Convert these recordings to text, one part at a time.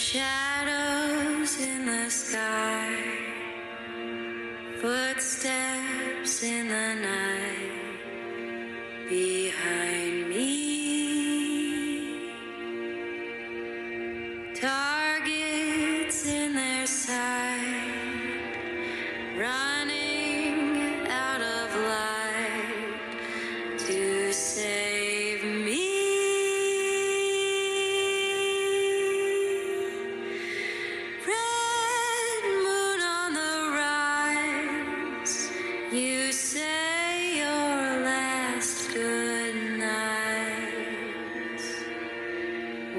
Shadows in the sky, footsteps in the night. Be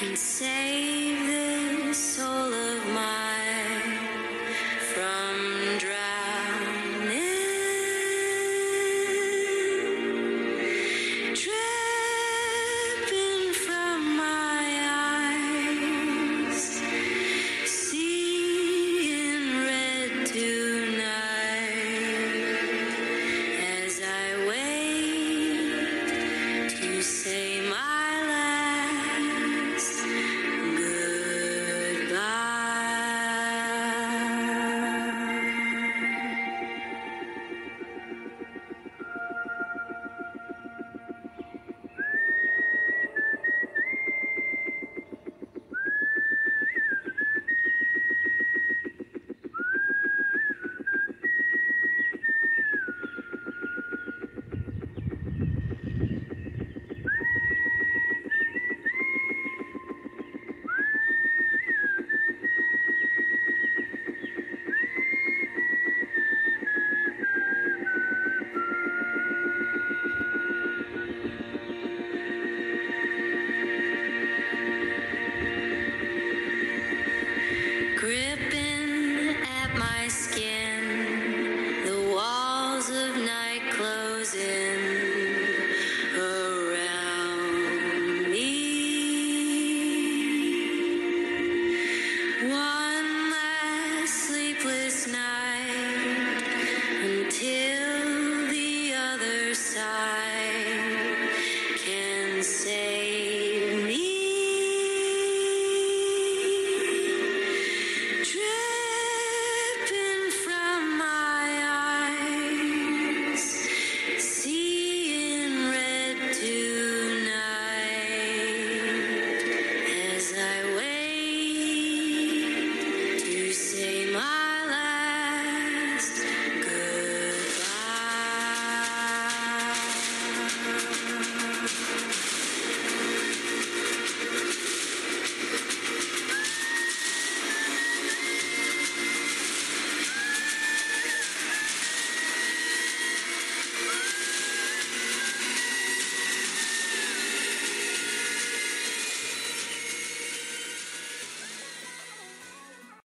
and say